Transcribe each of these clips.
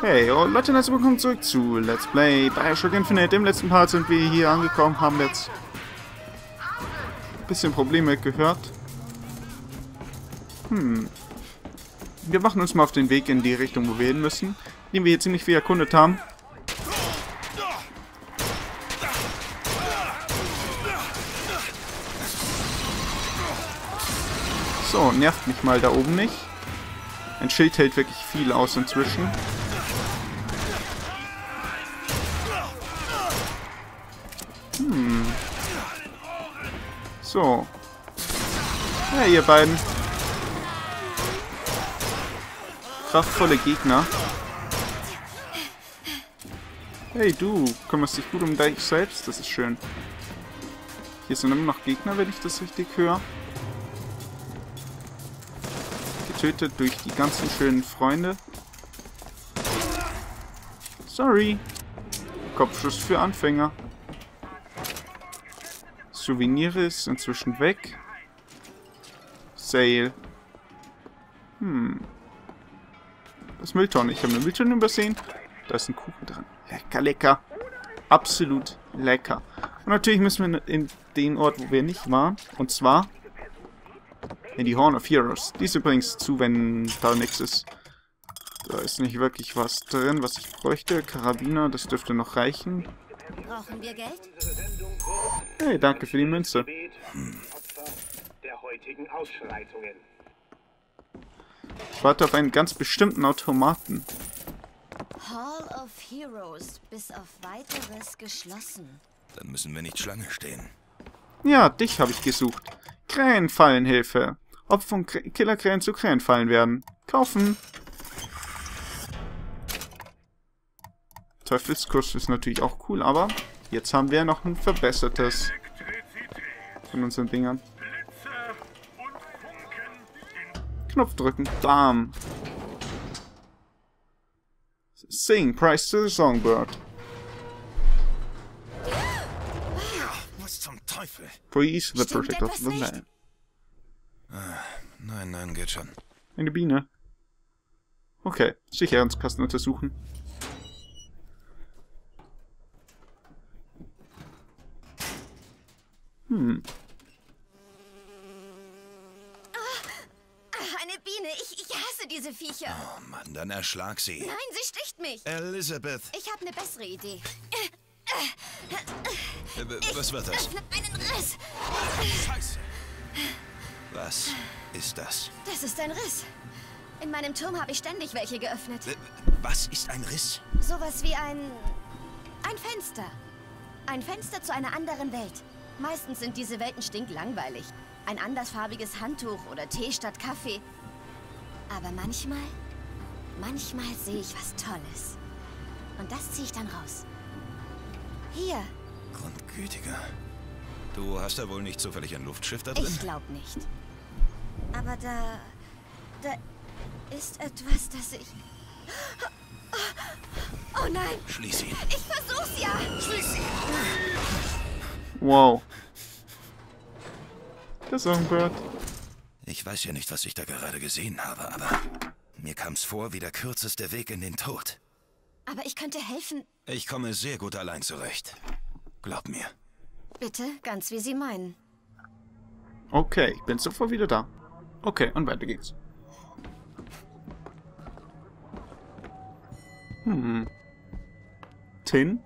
Hey, und Leute, herzlich willkommen zurück zu Let's Play Bioshock Infinite. Im letzten Part sind wir hier angekommen, haben jetzt ein bisschen Probleme gehört. Hm. Wir machen uns mal auf den Weg in die Richtung, wo wir hin müssen, den wir hier ziemlich viel erkundet haben. So, nervt mich mal da oben nicht. Ein Schild hält wirklich viel aus inzwischen. So. Ja, ihr beiden. Kraftvolle Gegner. Hey, du kümmerst dich gut um dich selbst. Das ist schön. Hier sind immer noch Gegner, wenn ich das richtig höre. Getötet durch die ganzen schönen Freunde. Sorry. Kopfschuss für Anfänger. Souvenire ist inzwischen weg. Sale. Hm. Das Mülltonne. Ich habe eine Mülltonne übersehen. Da ist ein Kuchen dran. Lecker, lecker. Absolut lecker. Und natürlich müssen wir in den Ort, wo wir nicht waren. Und zwar in die Horn of Heroes. Die ist übrigens zu, wenn da nichts ist. Da ist nicht wirklich was drin, was ich bräuchte. Karabiner, das dürfte noch reichen. Brauchen wir Geld? Hey, danke für die Münze. Ich warte auf einen ganz bestimmten Automaten. Hall of Heroes, bis auf weiteres geschlossen. Dann müssen wir nicht Schlange stehen. Ja, dich habe ich gesucht. Krähenfallenhilfe. Opfer von Krä Killerkrähen zu Krähenfallen werden. Kaufen. Teufelskuss ist natürlich auch cool, aber jetzt haben wir noch ein verbessertes von unseren Dingern. Knopf drücken. Bam. Sing, Price to the Songbird. Was zum Teufel? Freeze the Project of the? Man. Nein, nein, geht schon. Eine Biene. Okay, Sicherheitskasten untersuchen. Hm, Ah, eine Biene. Ich, ich hasse diese Viecher. Oh Mann, dann erschlag sie. Nein, sie sticht mich. Elizabeth, Ich habe eine bessere Idee. äh, was wird das? Öffne einen Riss. Scheiße. Was ist das? Das ist ein Riss. In meinem Turm habe ich ständig welche geöffnet. Was ist ein Riss? Sowas wie ein... ein Fenster. Ein Fenster zu einer anderen Welt. Meistens sind diese Welten stinklangweilig. Ein andersfarbiges Handtuch oder Tee statt Kaffee. Aber manchmal, manchmal sehe ich was Tolles. Und das ziehe ich dann raus. Hier, Grundgütiger. Du hast da wohl nicht zufällig ein Luftschiff da drin? ich glaube nicht. Aber da... da ist etwas, das ich... Oh nein, Schließ ihn. ich versuch's ja. Schließ ihn. Wow. Der Songbird. Ich weiß ja nicht, was ich da gerade gesehen habe, aber mir kam's vor wie der kürzeste Weg in den Tod. Aber ich könnte helfen. Ich komme sehr gut allein zurecht. Glaub mir. Bitte, ganz wie Sie meinen. Okay, ich bin sofort wieder da. Okay, und weiter geht's. Hm. Tin?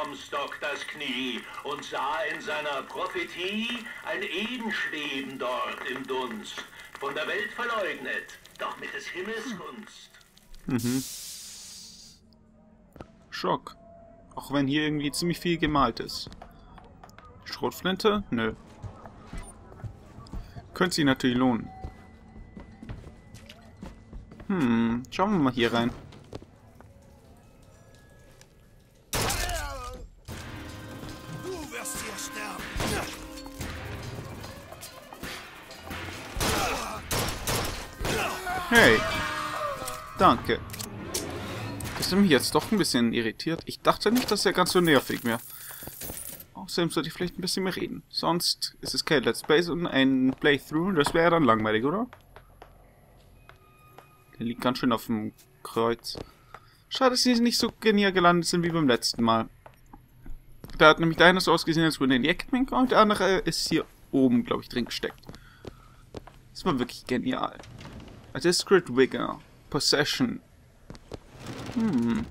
Beugte Comstock das Knie und sah in seiner Prophetie ein Eden schweben dort im Dunst, von der Welt verleugnet, doch mit des Himmels Gunst. Schock. Auch wenn hier irgendwie ziemlich viel gemalt ist. Schrotflinte? Nö. Könnte sich natürlich lohnen. Hm, schauen wir mal hier rein. Danke. Das hat mich jetzt doch ein bisschen irritiert. Ich dachte nicht, dass er ganz so nervig wäre. Außerdem sollte ich vielleicht ein bisschen mehr reden. Sonst ist es kein Let's Play, sondern ein Playthrough. Das wäre ja dann langweilig, oder? Der liegt ganz schön auf dem Kreuz. Schade, dass sie nicht so genial gelandet sind wie beim letzten Mal. Da hat nämlich der eine so ausgesehen, als würde er in die Ecke pinkeln und der andere ist hier oben, glaube ich, drin gesteckt. Das war wirklich genial. A Discreet Wigger. Possession. Hm.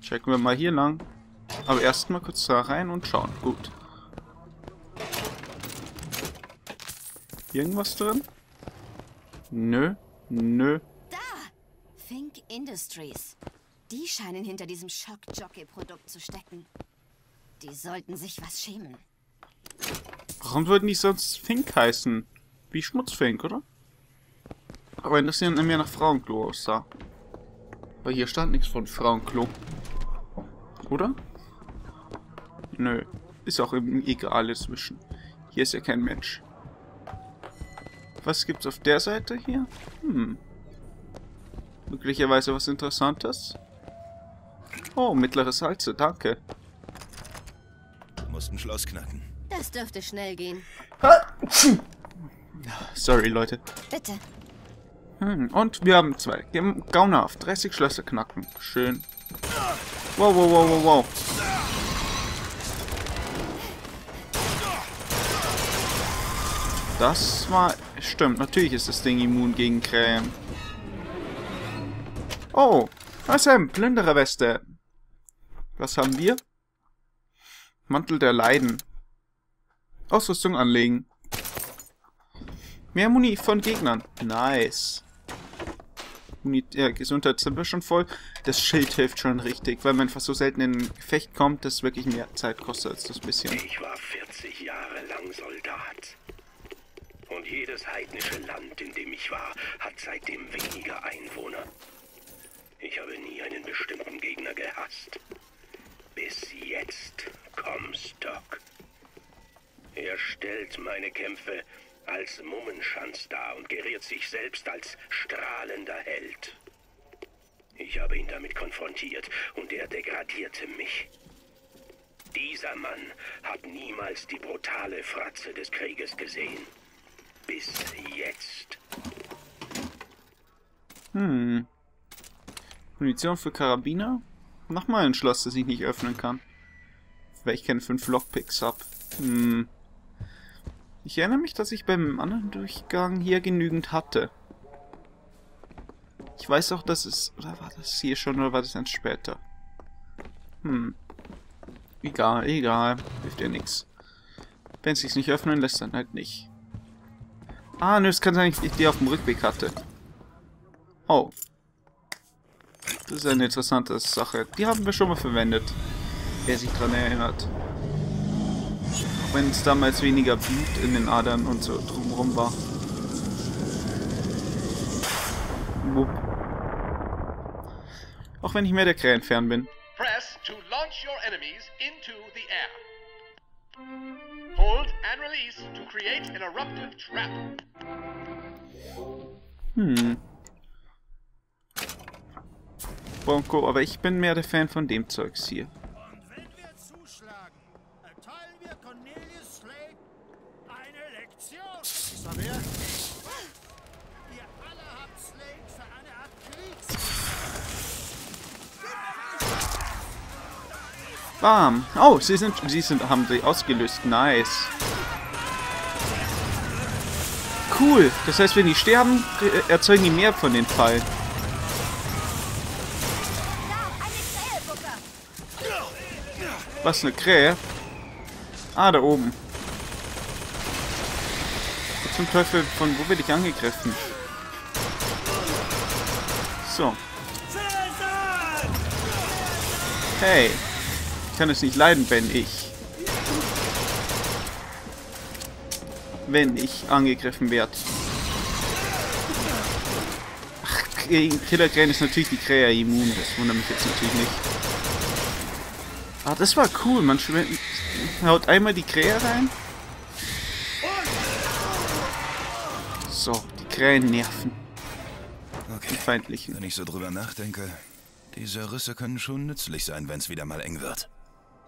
Checken wir mal hier lang. Aber erstmal kurz da rein und schauen. Gut. Irgendwas drin? Nö. Nö. Da! Fink Industries. Die scheinen hinter diesem Shock-Jockey-Produkt zu stecken. Die sollten sich was schämen. Warum würden die sonst Fink heißen? Wie Schmutzfink, oder? Aber wenn das hier mehr nach Frauenklo aussah. Weil hier stand nichts von Frauenklo. Oder? Nö. Ist auch eben egal inzwischen. Hier ist ja kein Mensch. Was gibt's auf der Seite hier? Hm. Möglicherweise was Interessantes? Oh, mittlere Salze, danke. Du musst ein Schloss knacken. Das dürfte schnell gehen. Sorry, Leute. Bitte. Hm, und wir haben zwei. Gauner auf 30 Schlösser knacken. Schön. Wow, wow, wow, wow, wow. Das war... Stimmt, natürlich ist das Ding immun gegen Krähen. Oh, Sam, Plündererweste. Was haben wir? Mantel der Leiden. Ausrüstung anlegen. Mehr Muni von Gegnern. Nice. Muni ja, Gesundheit sind wir schon voll. Das Schild hilft schon richtig, weil man einfach so selten in ein Gefecht kommt, das wirklich mehr Zeit kostet als das bisschen. Ich war 40 Jahre lang Soldat. Und jedes heidnische Land, in dem ich war, hat seitdem weniger Einwohner. Ich habe nie einen bestimmten Gegner gehasst. Bis jetzt, Comstock. Er stellt meine Kämpfe als Mummenschanz dar und geriert sich selbst als strahlender Held. Ich habe ihn damit konfrontiert und er degradierte mich. Dieser Mann hat niemals die brutale Fratze des Krieges gesehen. Bis jetzt. Hm. Munition für Karabiner? Nochmal ein Schloss, das ich nicht öffnen kann. Weil ich keine fünf Lockpicks hab. Hm. Ich erinnere mich, dass ich beim anderen Durchgang hier genügend hatte. Ich weiß auch, dass es... Oder war das hier schon, oder war das dann später? Hm. Egal, egal. Hilft ja nichts. Wenn es sich nicht öffnen lässt, dann halt nicht. Ah, nö, es kann sein, dass ich die auf dem Rückweg hatte. Oh. Das ist eine interessante Sache. Die haben wir schon mal verwendet. Wer sich daran erinnert. Auch wenn es damals weniger Blut in den Adern und so drumherum war. Wupp. Auch wenn ich mehr der Krähenfern bin. Press to launch your enemies into the air. Hold and release to create an eruptive trap. Hm. Bonko, aber ich bin mehr der Fan von dem Zeugs hier. Und wenn wir zuschlagen, erteilen wir Cornelius Slade eine Lektion. Isabel? Ihr alle habt Slade für eine Art Kriegs... Bam. Oh, sie sind, sie sind, haben sie ausgelöst. Nice. Cool. Das heißt, wenn die sterben, äh, erzeugen die mehr von den Fallen. Was, eine Krähe? Ah, da oben. Zum Teufel, von wo werde ich angegriffen? So. Hey. Ich kann es nicht leiden, wenn ich... Wenn ich angegriffen werde. Ach, gegen Killerkrähen ist natürlich die Krähe immun. Das wundert mich jetzt natürlich nicht. Ah, das war cool. Man schwimmt- haut einmal die Krähe rein. So, die Krähen nerven. Die Okay. feindlichen. Wenn ich so drüber nachdenke, diese Risse können schon nützlich sein, wenn es wieder mal eng wird.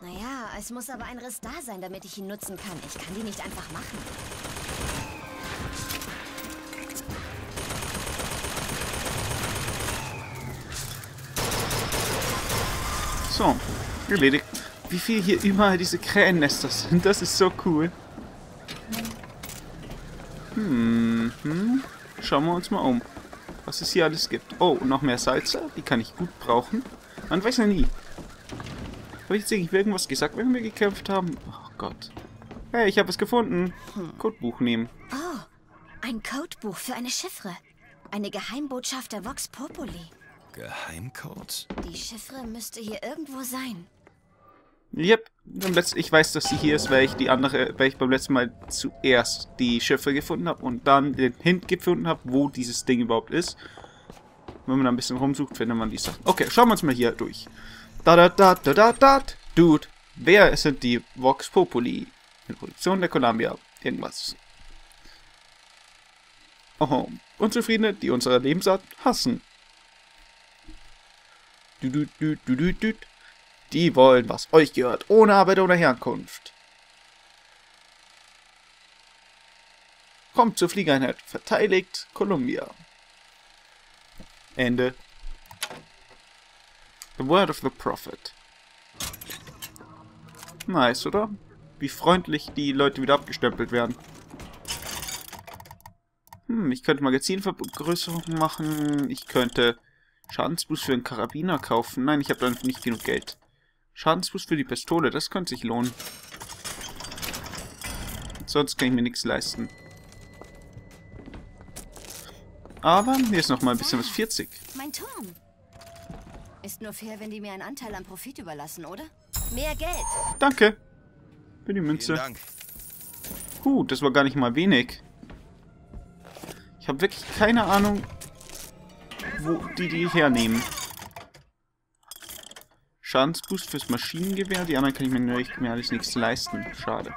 Naja, es muss aber ein Riss da sein, damit ich ihn nutzen kann. Ich kann die nicht einfach machen. So, erledigt. Wie viel hier überall diese Krähennester sind, das ist so cool. Hm, hm. Schauen wir uns mal um, was es hier alles gibt. Oh, noch mehr Salze, die kann ich gut brauchen. Man weiß ja nie. Habe ich jetzt eigentlich irgendwas gesagt, wenn wir gekämpft haben? Oh Gott. Hey, ich habe es gefunden. Codebuch nehmen. Oh, ein Codebuch für eine Chiffre. Eine Geheimbotschaft der Vox Populi. Geheimcodes? Die Chiffre müsste hier irgendwo sein. Yep, beim letzten, ich weiß, dass sie hier ist, weil ich die andere, weil ich beim letzten Mal zuerst die Schiffe gefunden habe und dann den Hint gefunden habe, wo dieses Ding überhaupt ist. Wenn man da ein bisschen rumsucht, findet man die Sachen. Okay, schauen wir uns mal hier durch. Da da da da da da. Dude, wer sind die Vox Populi? In Produktion der Columbia. Irgendwas. Oh, Unzufriedene, die unsere Lebensart hassen. Du, du, du, du, du, du. Die wollen, was euch gehört, ohne Arbeit oder Herkunft. Kommt zur Fliegereinheit, verteidigt Columbia. Ende. The Word of the Prophet. Nice, oder? Wie freundlich die Leute wieder abgestempelt werden. Hm, ich könnte Magazinvergrößerung machen. Ich könnte Schadensboost für einen Karabiner kaufen. Nein, ich habe da nicht genug Geld. Schadensboost für die Pistole, das könnte sich lohnen. Sonst kann ich mir nichts leisten. Aber hier ist noch mal ein bisschen was 40. Mein Turm. Ist nur fair, wenn die mir einen Anteil am Profit überlassen, oder? Mehr Geld. Danke. Für die Münze. Dank. Gut, das war gar nicht mal wenig. Ich habe wirklich keine Ahnung, wo die die hernehmen. Schadensboost fürs Maschinengewehr. Die anderen kann ich mir, kann mir alles nichts leisten. Schade.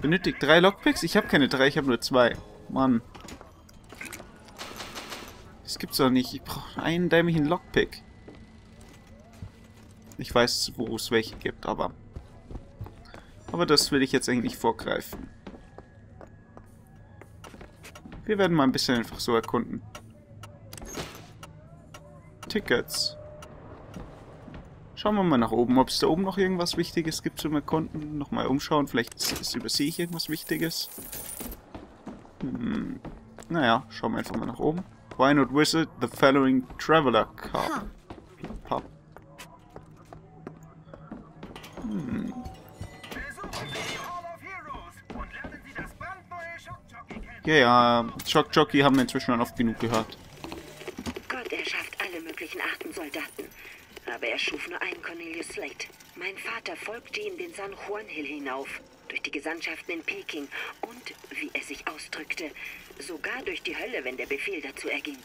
Benötigt drei Lockpicks? Ich habe keine drei, ich habe nur zwei. Mann. Das gibt's doch nicht. Ich brauche einen dämlichen Lockpick. Ich weiß, wo es welche gibt, aber... Aber das will ich jetzt eigentlich nicht vorgreifen. Wir werden mal ein bisschen einfach so erkunden. Tickets. Schauen wir mal nach oben, ob es da oben noch irgendwas Wichtiges gibt zum Erkunden. Nochmal umschauen, vielleicht übersehe ich irgendwas Wichtiges. Hm. Naja, schauen wir einfach mal nach oben. Why not visit the following Traveler Cup? Pub. Hm. Ja, ja, Shock Jockey haben wir inzwischen schon oft genug gehört. Gott erschafft alle möglichen Arten Soldaten. Aber er schuf nur einen Cornelius Slate. Mein Vater folgte ihm den San Juan Hill hinauf, durch die Gesandtschaften in Peking wie er sich ausdrückte, sogar durch die Hölle, wenn der Befehl dazu erging.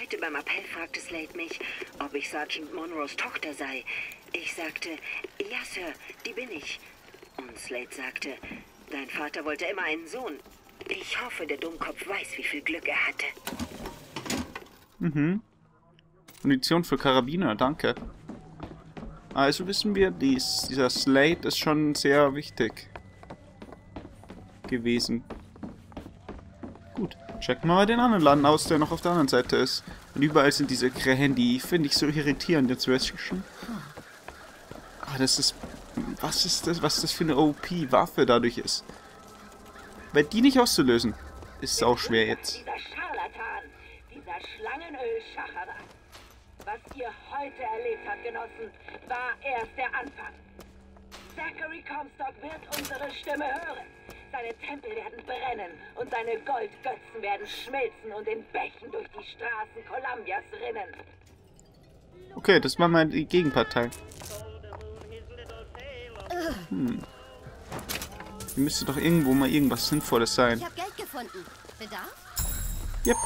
Heute beim Appell fragte Slate mich, ob ich Sergeant Monroes Tochter sei. Ich sagte, ja, Sir, die bin ich. Und Slate sagte, dein Vater wollte immer einen Sohn. Ich hoffe, der Dummkopf weiß, wie viel Glück er hatte. Mhm. Munition für Karabiner, danke. Also wissen wir, dies, dieser Slate ist schon sehr wichtig gewesen. Checken wir mal den anderen Laden aus, der noch auf der anderen Seite ist. Und überall sind diese Krähen, die finde ich so irritierend inzwischen. Ah, das ist... Was ist das, was das für eine OP-Waffe dadurch ist? Weil die nicht auszulösen, ist auch schwer jetzt. Dieser Schlangenöl-Schacherei. Was ihr heute erlebt habt, Genossen, war erst der Anfang. Zachary Comstock wird unsere Stimme hören. Seine Tempel werden brennen und seine Goldgötzen werden schmelzen und in Bächen durch die Straßen Columbias rinnen. Okay, das war mal die Gegenpartei. Hm. Hier müsste doch irgendwo mal irgendwas Sinnvolles sein. Ich habe Geld gefunden. Bedarf? Yep.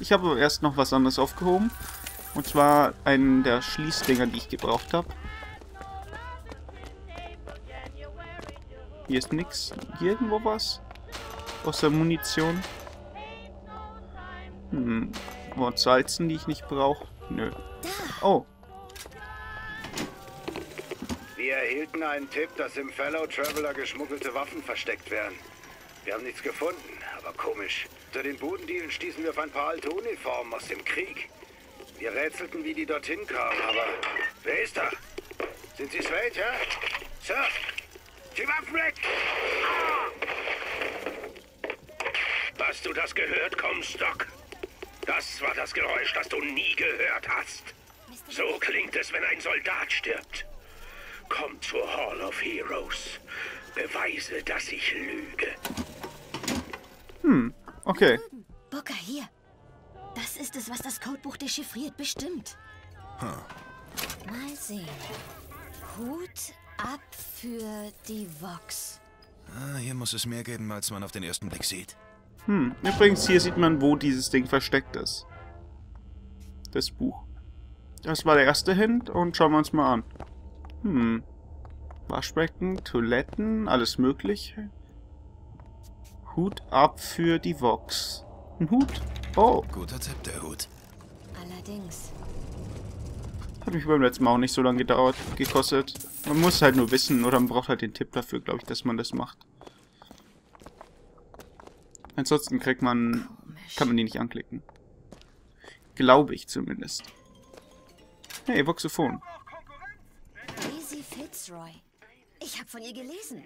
Ich habe aber erst noch was anderes aufgehoben. Und zwar einen der Schließdinger, die ich gebraucht habe. Hier ist nix. Hier irgendwo was? Außer Munition. Hm. Und Salzen, die ich nicht brauche. Nö. Oh. Wir erhielten einen Tipp, dass im Fellow Traveler geschmuggelte Waffen versteckt wären. Wir haben nichts gefunden, aber komisch. Unter den Budendielen stießen wir auf ein paar alte Uniformen aus dem Krieg. Wir rätselten, wie die dorthin kamen, aber... Wer ist da? Sind Sie Slade, ja? Sir! Die Waffen weg! Hast du das gehört, Comstock? Das war das Geräusch, das du nie gehört hast. So klingt es, wenn ein Soldat stirbt. Komm zur Hall of Heroes. Beweise, dass ich lüge. Okay. Booker, hier. Das ist es, was das Codebuch dechiffriert, bestimmt. Mal sehen. Hut ab für die Vox. Ah, hier muss es mehr geben, als man auf den ersten Blick sieht. Hm. Übrigens, hier sieht man, wo dieses Ding versteckt ist. Das Buch. Das war der erste Hint und schauen wir uns mal an. Hm. Waschbecken, Toiletten, alles mögliche. Hut ab für die Vox. Ein Hut? Oh, Guter Tipp, der Hut. Allerdings. Hat mich beim letzten Mal auch nicht so lange gedauert, gekostet. Man muss halt nur wissen oder man braucht halt den Tipp dafür, glaube ich, dass man das macht. Ansonsten kriegt man, kann man die nicht anklicken. Glaube ich zumindest. Hey, Voxophon. Daisy Fitzroy. Ich habe von ihr gelesen.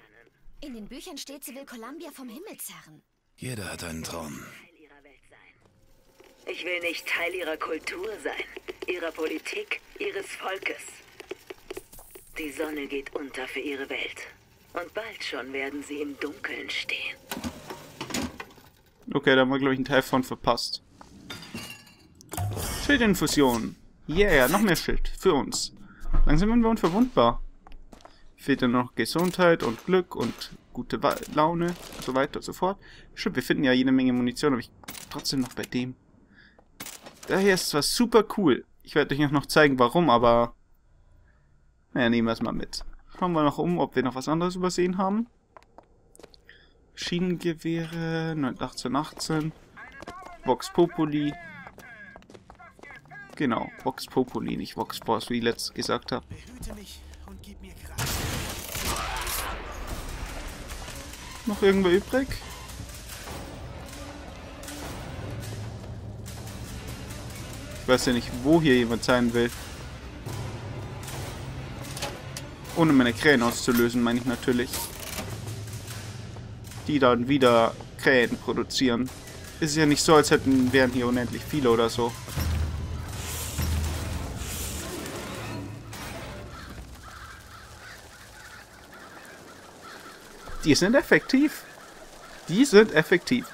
In den Büchern steht, sie will Columbia vom Himmel zerren. Jeder hat einen Traum. Ich will nicht Teil ihrer Kultur sein, ihrer Politik, ihres Volkes. Die Sonne geht unter für ihre Welt. Und bald schon werden sie im Dunkeln stehen. Okay, da haben wir, glaube ich, einen Teil von verpasst. Schildinfusion. Yeah, noch mehr Schild. Für uns. Langsam werden wir unverwundbar. Fehlt dann noch Gesundheit und Glück und gute Laune und so weiter und so fort. Stimmt, wir finden ja jede Menge Munition, aber ich trotzdem noch bei dem. Daher ist zwar super cool. Ich werde euch noch zeigen, warum, aber... Naja, nehmen wir es mal mit. Schauen wir noch um, ob wir noch was anderes übersehen haben. Schienengewehre, 1818. Vox Populi. Genau, Vox Populi, nicht Vox Force, wie ich letztes gesagt habe. Behüte mich und gib mir Kraft. Noch irgendwer übrig? Weiß ja nicht, wo hier jemand sein will. Ohne meine Krähen auszulösen, meine ich natürlich. Die dann wieder Krähen produzieren. Ist ja nicht so, als hätten wären hier unendlich viele oder so. Die sind effektiv. Die sind effektiv.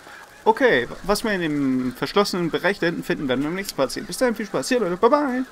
Okay, was wir in dem verschlossenen Bereich da hinten finden, werden wir im nächsten Mal sehen. Bis dahin, viel Spaß. Hier, Leute. Bye, bye.